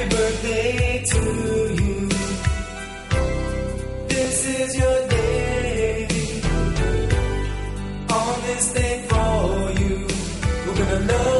Happy birthday to you. This is your day. On this day for you, we're gonna love.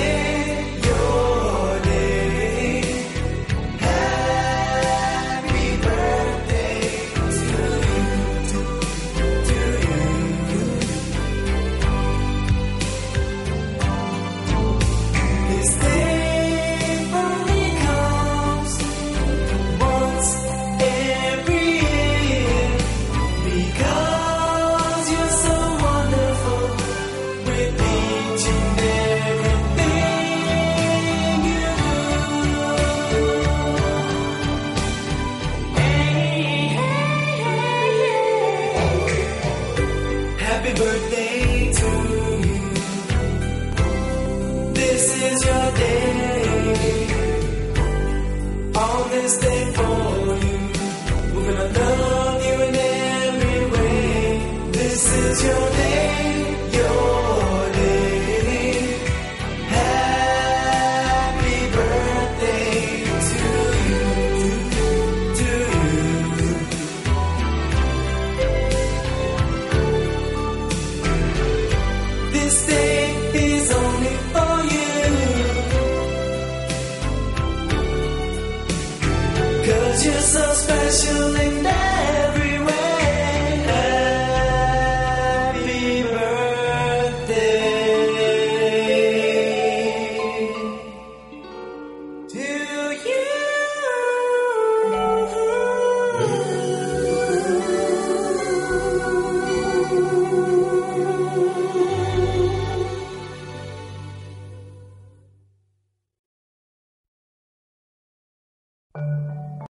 you're so special in every way. Happy birthday to you.